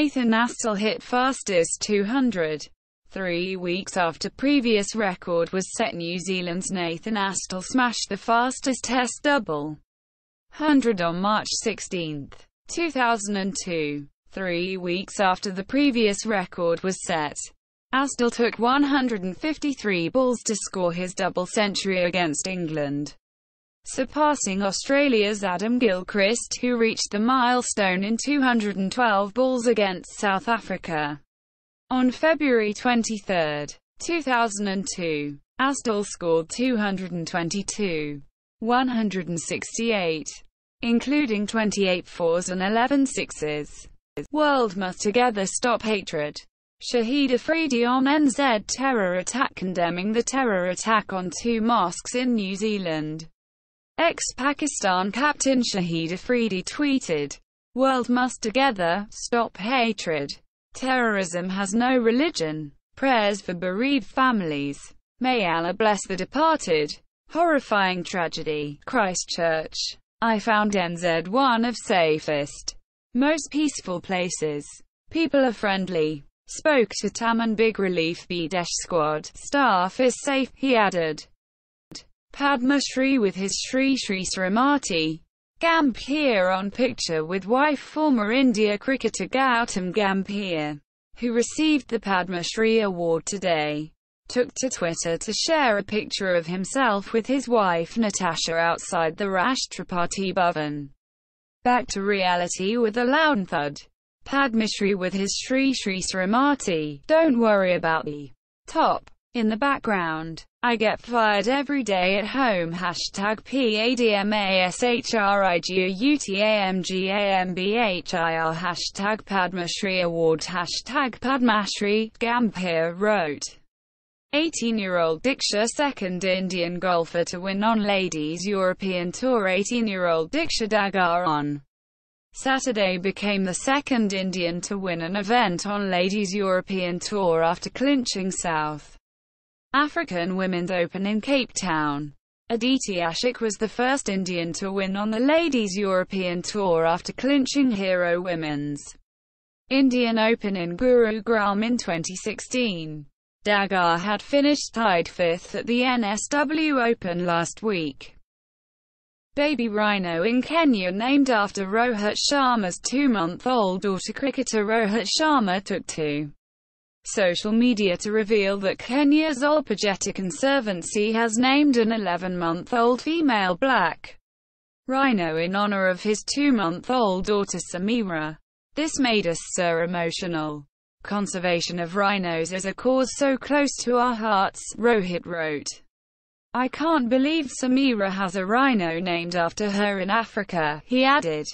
Nathan Astle hit fastest 200. Three weeks after previous record was set New Zealand's Nathan Astle smashed the fastest test double 100 on March 16, 2002. Three weeks after the previous record was set, Astle took 153 balls to score his double century against England, surpassing Australia's Adam Gilchrist who reached the milestone in 212 balls against South Africa. On February 23, 2002, Astle scored 222, 168, including 28 fours and 11 sixes. World must together stop hatred. Shahid Afridi on NZ terror attack condemning the terror attack on two mosques in New Zealand. Ex-Pakistan captain Shahid Afridi tweeted, World must together stop hatred. Terrorism has no religion. Prayers for bereaved families. May Allah bless the departed. Horrifying tragedy. Christchurch. I found NZ one of safest, most peaceful places. People are friendly. Spoke to Tamim Big Relief B-Desh Squad. Staff is safe, he added. Padma Shri with his Shri Shri Srimati. Gambhir on picture with wife former India cricketer Gautam Gambhir, who received the Padma Shri award today, took to Twitter to share a picture of himself with his wife Natasha outside the Rashtrapati Bhavan. Back to reality with a loud thud. Padma Shri with his Shri Shri Srimati. Don't worry about the top. In the background, I get fired every day at home. Hashtag PADMASHRIGAUTAMGAMBHIR Hashtag Padma Shri Award Hashtag Padmashri, Gambhir wrote. 18-year-old Diksha second Indian golfer to win on Ladies European Tour 18-year-old Diksha Dagar on Saturday became the second Indian to win an event on Ladies European Tour after clinching South African Women's Open in Cape Town. Aditi Ashok was the first Indian to win on the Ladies European Tour after clinching Hero Women's Indian Open in Gurugram in 2016. Dagar had finished tied fifth at the NSW Open last week. Baby Rhino in Kenya named after Rohit Sharma's two-month-old daughter cricketer Rohit Sharma took to social media to reveal that Kenya's Ol Pejeta Conservancy has named an 11-month-old female black rhino in honor of his two-month-old daughter Samaira. This made us so emotional. Conservation of rhinos is a cause so close to our hearts, Rohit wrote. I can't believe Samaira has a rhino named after her in Africa, he added.